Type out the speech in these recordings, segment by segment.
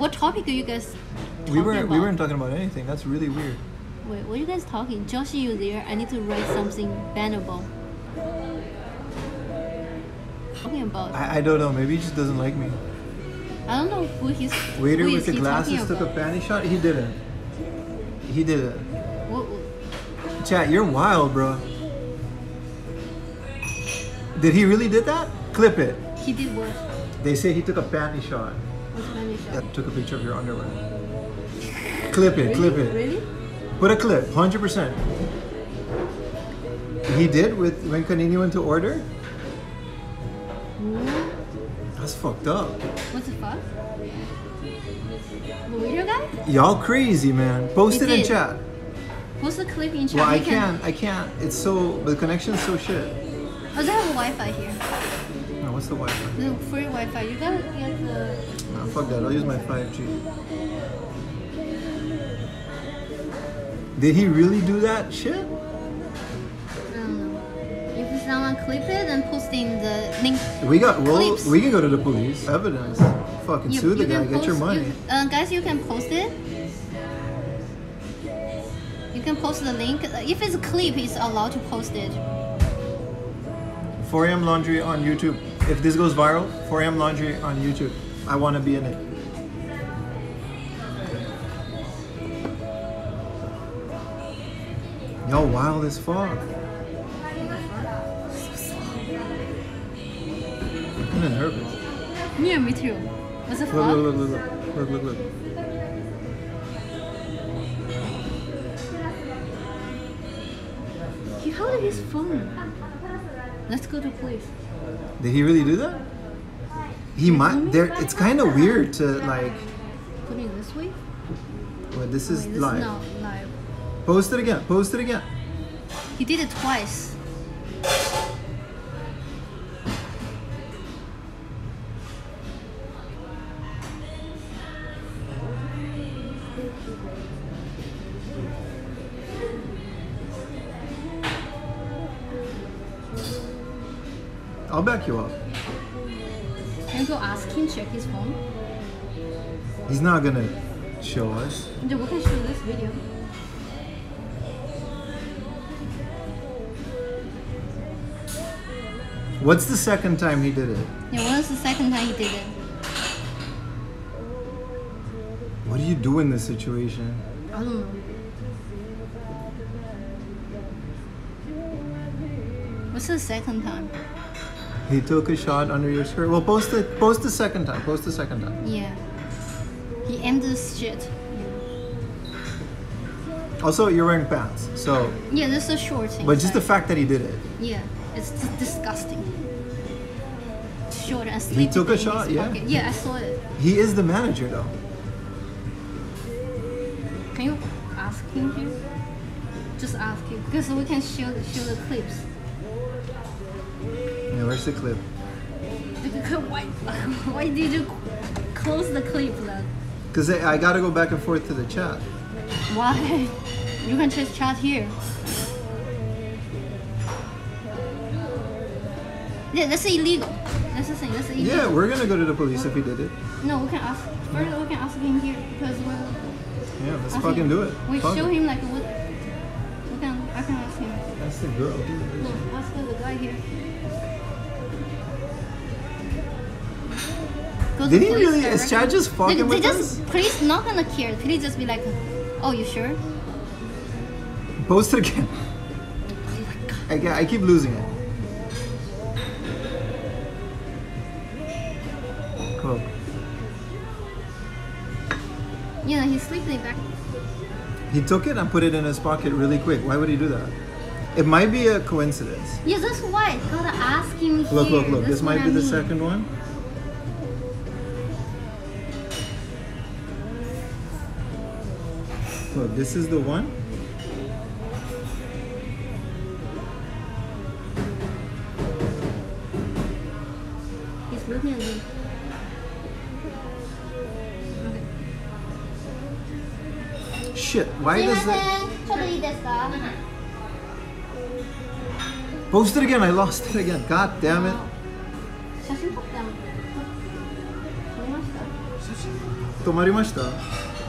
what topic are you guys talking We weren't about? we weren't talking about anything. That's really weird. Wait, what are you guys talking? Josh, you there? I need to write something bannable. Talking about. I, I, don't know. Maybe he just doesn't like me. I don't know who he's. Waiter who with the glasses took a panty shot. He didn't. He didn't. What, what- Chat, you're wild, bro. Did he really did that? Clip it. he did what? They say he took a panty shot. What's? Yeah, took a picture of your underwear. Clip it, clip it. Really? Put a clip, 100%. He did with when Canniny went to order? What? That's fucked up. What the fuck? The video guy? Y'all crazy, man. Post it in chat. What's the clip in chat? Well, I can't, I can't. It's so, the connection's so shit. Oh, they have a Wi-Fi here. No, what's the Wi-Fi? The free Wi-Fi. You gotta get the. Nah, fuck that. I'll use my 5G. Did he really do that shit? I don't know. If someone clip it and post in the link. We got, well, Clips. we can go to the police. Evidence. Fucking sue the guy, can get your money. you- uh, guys, you can post it. You can post the link. If it's a clip, it's allowed to post it. 4am Laundry on YouTube. If this goes viral, 4am Laundry on YouTube. I want to be in it. Yo, wild as fuck. I'm kind of nervous. Yeah, me too. What's the Look, fuck? look, look, look, look, look, look. He held his phone. Let's go to police. Did he really do that? He might. There, it's kind of weird to like. Put it this way. Well, this Wait, is this live. is live. Post it again. Post it again. He did it twice. I'll back you up. Can you go ask him check his phone? He's not gonna show us. Yeah, we can show this video. What's the second time he did it? Yeah, when was the second time he did it? What do you do in this situation? I don't know. What's the second time? He took a shot under your skirt. Well, post it. Post the second time. Post the second time. Yeah. He aimed this shit. Also, you're wearing pants. So, Yeah, this is a short thing. but just the fact that he did it. Yeah, it's disgusting. Short and He took a shot, yeah? pocket. Yeah, I saw it. He is the manager, though. Can you ask him here? Just ask him because we can show show the clips. Yeah, where's the clip? Why, why did you close the clip then? Because I, I gotta go back and forth to the chat. Why? You can just chat here. Yeah, that's illegal. That's the thing. That's illegal. Yeah, we're gonna go to the police if he did it. No, we can ask. First, we can ask him here because we're. Yeah, let's fucking him. do it. We Fuck show it. him like what. We can. I can ask him. That's the girl. No, ask the guy here. Go to Did he police really? Is directly. Chad just fucking they, with they us? just, Police not gonna care. Police just be like, oh, you sure? Post it again. Oh my god. I, I keep losing it. Cool. Yeah, he's sleeping back. He took it and put it in his pocket really quick. Why would he do that? It might be a coincidence. Yeah, that's why. Gotta ask him here. Look, look, look. That's This might I be the second one. Look, this is the one. He's looking at me. Shit, why does that? ちょっといいですか Post it again, I lost it again. God damn it. 写真撮ってあの撮りました 止まりました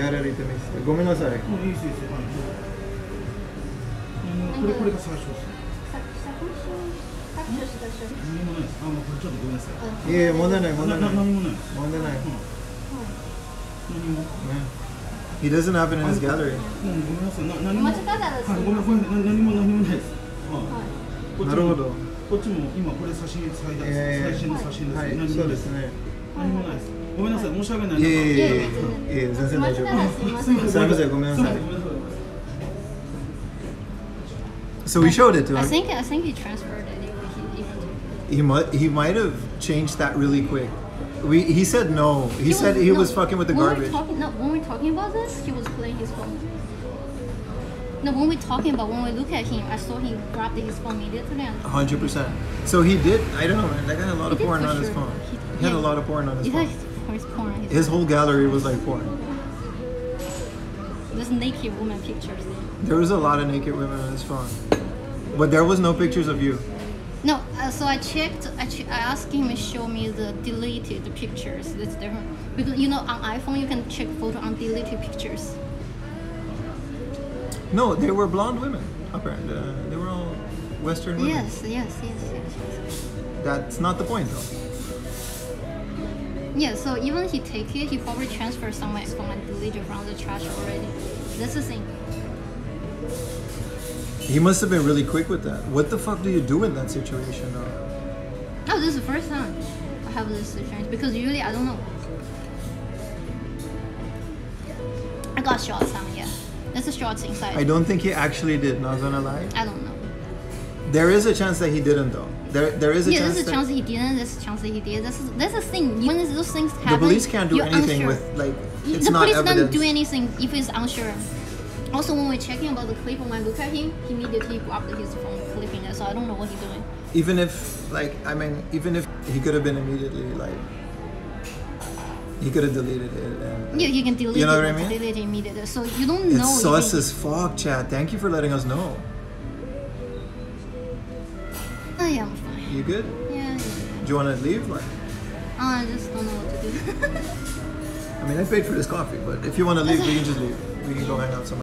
Good. ギャラリーと見せてごめんなさいもういいですいいですこれこれが最初です何もないですあもうこれちょっとごめんなさいいやいや問題ない問な題ないな何もない問題ない、何も He doesn't have it in his gallery うんごめんなさいな何も間違えたらすはい何も何もないですなるほどこっちも今これ写真最大えー最新の写真です、そうですね何もないですごめんなさい申し訳ないいやいやいやいやいやいやいや全然大丈夫すいませんすいませんごめんなさいすいませんごめんなさい So we showed it to I him think I think he transferred it. He, he, he might he might have changed that really quick we he said no he, said he no, was fucking with the when garbage We're talking, no, when we're talking about this, he was playing his phone. No, when we're talking about when we look at him, I saw he grabbed his phone immediately. And 100% so he did I don't know man that guy had a lot of He did porn for on his sure. phone He- he had a yeah. lot of porn on his he phone his porn. His, whole gallery was like porn there's naked woman pictures. there was a lot of naked women on his phone but there was no pictures of you No, uh, so I checked. I, I asked him to show me the deleted pictures. That's different because you know on iPhone you can check photo on deleted pictures. no they were blonde women apparently uh, they were all western women Yes, yes, yes, yes, yes. that's not the point though Yeah, so even he take it, he probably transfer somewhere else and delete it from the trash already. That's the thing. He must have been really quick with that. What the fuck do you do in that situation though? Oh, this is the first time I have this situation because usually I don't know. I got shots on, yeah. That's a shots inside. I don't think he actually did, not gonna lie. I don't know. There is a chance that he didn't though. There there is a Yeah, chance there's a that chance he didn't. There's a chance that he did. That's that's the thing. When those things happen, the police can't do anything unsure. with like it's the not police evidence. don't do anything if it's unsure. Also, when we're checking about the clip, when I look at him, he immediately grabbed his phone, clipping it. So I don't know what he's doing. even if like I mean even if he could have been immediately like he could have deleted it and Yeah, you can delete You know it, what I mean? delete it immediately. So you don't it's know. if sus as fuck, Chad. Thank you for letting us know. Yeah, I'm fine. You good? Yeah, yeah. Do you wanna leave? Like uh, I just don't know what to do. I mean I paid for this coffee, but if you wanna leave, we can just leave. We can go hang out somewhere.